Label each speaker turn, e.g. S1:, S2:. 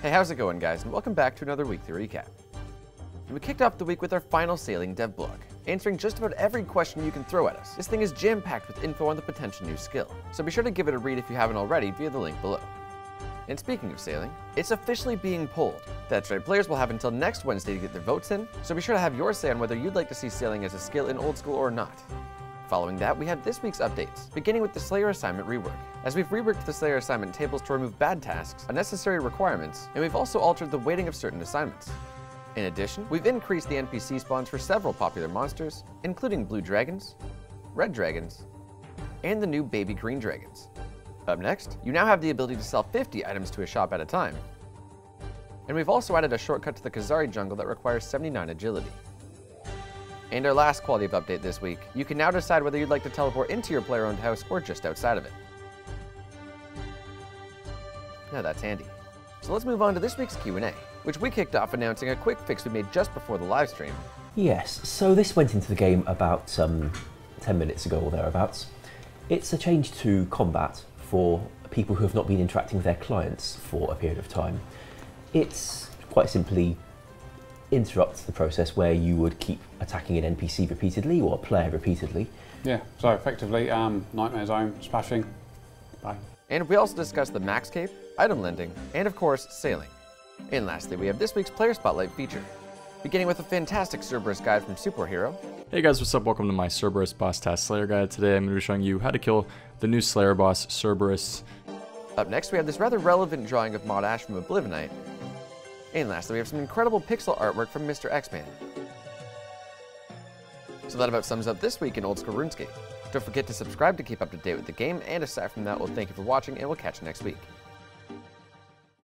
S1: Hey, how's it going guys, and welcome back to another weekly recap. We kicked off the week with our final sailing dev blog, answering just about every question you can throw at us. This thing is jam-packed with info on the potential new skill, so be sure to give it a read if you haven't already via the link below. And speaking of sailing, it's officially being polled. That's right, players will have until next Wednesday to get their votes in, so be sure to have your say on whether you'd like to see sailing as a skill in Old School or not. Following that, we have this week's updates, beginning with the Slayer assignment rework, as we've reworked the Slayer assignment tables to remove bad tasks, unnecessary requirements, and we've also altered the weighting of certain assignments. In addition, we've increased the NPC spawns for several popular monsters, including blue dragons, red dragons, and the new baby green dragons. Up next, you now have the ability to sell 50 items to a shop at a time. And we've also added a shortcut to the Kharazi jungle that requires 79 agility. And our last quality of update this week, you can now decide whether you'd like to teleport into your player-owned house or just outside of it. Now that's handy. So let's move on to this week's Q&A, which we kicked off announcing a quick fix we made just before the live stream.
S2: Yes, so this went into the game about um, 10 minutes ago or thereabouts. It's a change to combat for people who have not been interacting with their clients for a period of time. It's quite simply interrupt the process where you would keep attacking an NPC repeatedly or a player repeatedly.
S3: Yeah, so effectively, um, Nightmare Zone, splashing, bye.
S1: And we also discussed the max cape, item lending, and of course, sailing. And lastly, we have this week's Player Spotlight feature, beginning with a fantastic Cerberus guide from Superhero.
S4: Hey guys, what's up? Welcome to my Cerberus Boss Task Slayer guide. Today I'm going to be showing you how to kill the new Slayer boss, Cerberus.
S1: Up next, we have this rather relevant drawing of Mod Ash from Oblivionnite. And lastly, we have some incredible pixel artwork from Mr. X-Man. So that about sums up this week in Old School RuneScape. Don't forget to subscribe to keep up to date with the game, and aside from that, we'll thank you for watching, and we'll catch you next week.